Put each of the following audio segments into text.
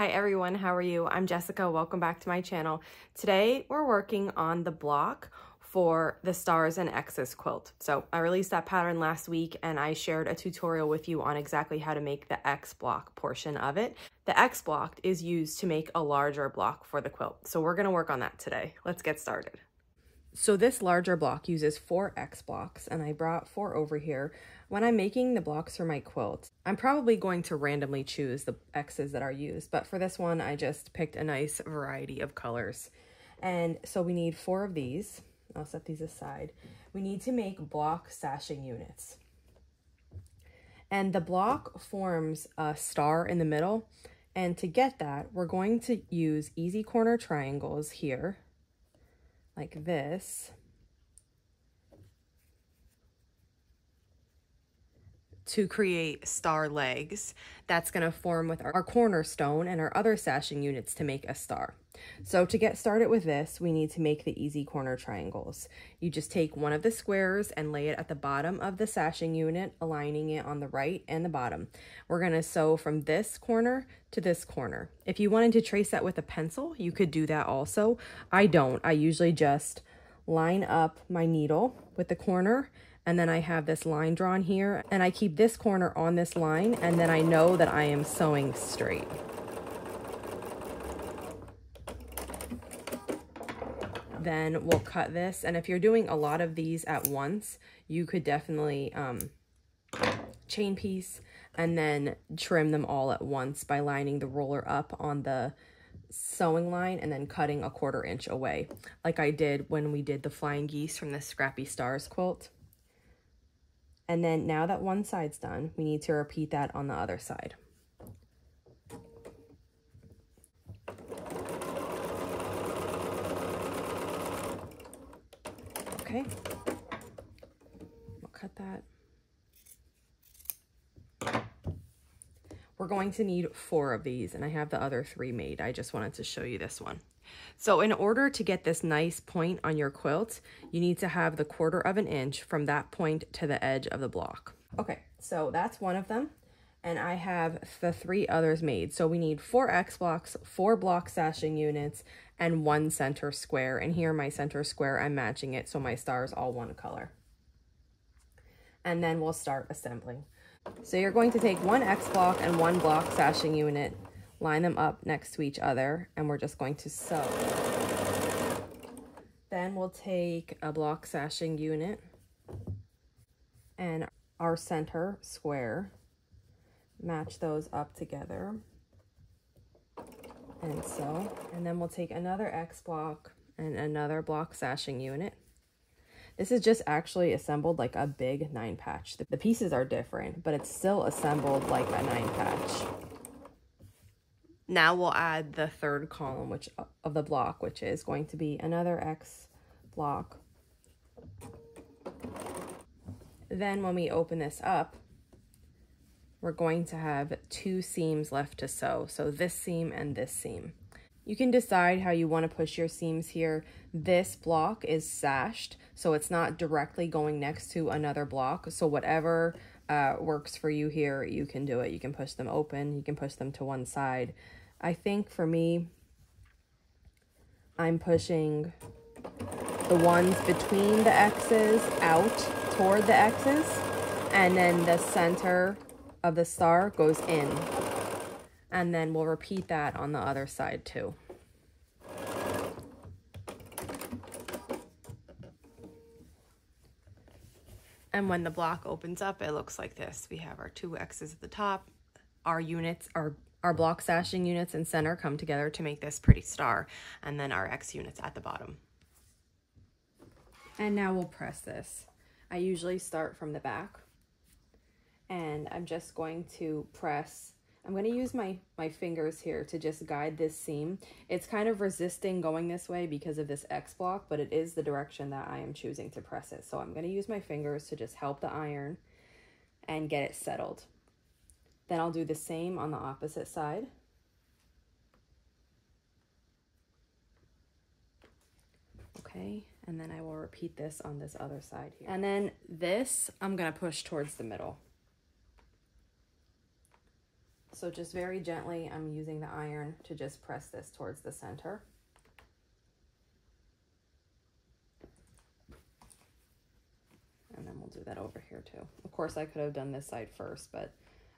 Hi everyone, how are you? I'm Jessica, welcome back to my channel. Today we're working on the block for the Stars and X's quilt. So I released that pattern last week and I shared a tutorial with you on exactly how to make the X block portion of it. The X block is used to make a larger block for the quilt. So we're gonna work on that today. Let's get started. So this larger block uses four X blocks and I brought four over here. When I'm making the blocks for my quilt, I'm probably going to randomly choose the X's that are used, but for this one, I just picked a nice variety of colors. And so we need four of these. I'll set these aside. We need to make block sashing units. And the block forms a star in the middle. And to get that, we're going to use easy corner triangles here like this to create star legs that's going to form with our, cornerstone and our other sashing units to make a star. So to get started with this, we need to make the easy corner triangles. You just take one of the squares and lay it at the bottom of the sashing unit, aligning it on the right and the bottom. We're going to sew from this corner to this corner. If you wanted to trace that with a pencil, you could do that also. I don't. I usually just line up my needle with the corner and then I have this line drawn here and I keep this corner on this line and then I know that I am sewing straight. Then we'll cut this and if you're doing a lot of these at once, you could definitely um, chain piece and then trim them all at once by lining the roller up on the sewing line and then cutting a quarter inch away like I did when we did the flying geese from the Scrappy Stars quilt. And then now that one side's done, we need to repeat that on the other side. Okay, we'll cut that. We're going to need four of these, and I have the other three made. I just wanted to show you this one. So in order to get this nice point on your quilt, you need to have the quarter of an inch from that point to the edge of the block. Okay, so that's one of them. And I have the three others made. So we need four X blocks, four block sashing units, and one center square. And here my center square, I'm matching it so my star is all one color. And then we'll start assembling. So you're going to take one X block and one block sashing unit, line them up next to each other, and we're just going to sew. Then we'll take a block sashing unit and our center square, match those up together and sew. And then we'll take another X block and another block sashing unit. This is just actually assembled like a big nine patch. The pieces are different, but it's still assembled like a nine patch. Now we'll add the third column which of the block, which is going to be another X block. Then when we open this up, we're going to have two seams left to sew. So this seam and this seam. You can decide how you want to push your seams here. This block is sashed, so it's not directly going next to another block. So whatever uh, works for you here, you can do it. You can push them open, you can push them to one side. I think for me, I'm pushing the ones between the X's out toward the X's, and then the center of the star goes in. And then we'll repeat that on the other side too. And when the block opens up, it looks like this. We have our two X's at the top. Our units, our, our block sashing units in center come together to make this pretty star. And then our X units at the bottom. And now we'll press this. I usually start from the back. And I'm just going to press I'm going to use my, my fingers here to just guide this seam. It's kind of resisting going this way because of this X block, but it is the direction that I am choosing to press it. So I'm going to use my fingers to just help the iron and get it settled. Then I'll do the same on the opposite side. Okay, and then I will repeat this on this other side here. And then this, I'm going to push towards the middle. So just very gently, I'm using the iron iron to just press this towards the center. And then we'll do that over here too. Of course, I could have done this side first, but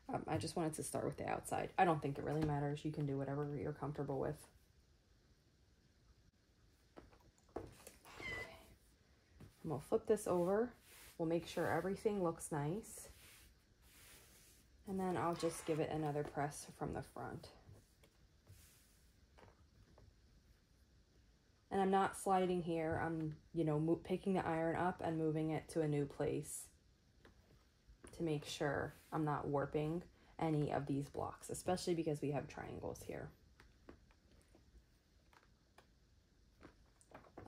um, I just wanted to start with the outside. I don't think it really matters. You can do whatever you're comfortable with. And we'll flip this over. We'll make sure everything looks nice. And then I'll just give it another press from the front. And I'm not sliding here. I'm, you know, picking the iron up and moving it to a new place to make sure I'm not warping any of these blocks, especially because we have triangles here.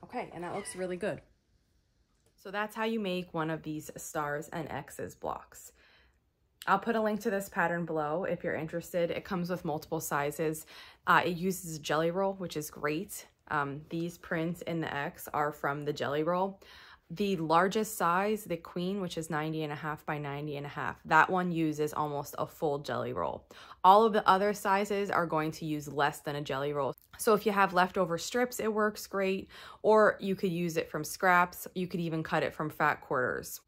Okay, and that looks really good. So that's how you make one of these stars and X's blocks. I'll put a link to this pattern below if you're interested. It comes with multiple sizes. Uh, it uses jelly roll, which is great. Um, these prints in the X are from the jelly roll. The largest size, the queen, which is 90 and a half by 90 and a half, that one uses almost a full jelly roll. All of the other sizes are going to use less than a jelly roll. So if you have leftover strips, it works great, or you could use it from scraps. You could even cut it from fat quarters.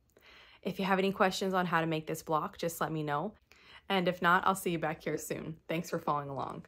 If you have any questions on how to make this block, just let me know. And if not, I'll see you back here soon. Thanks for following along.